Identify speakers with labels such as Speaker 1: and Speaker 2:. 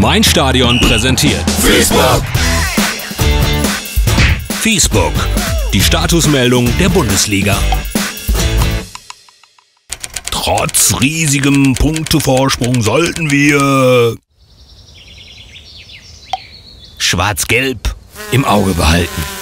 Speaker 1: Mein Stadion präsentiert.
Speaker 2: Facebook.
Speaker 1: Facebook. Die Statusmeldung der Bundesliga. Trotz riesigem Punktevorsprung sollten wir Schwarz-Gelb im Auge behalten.